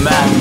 man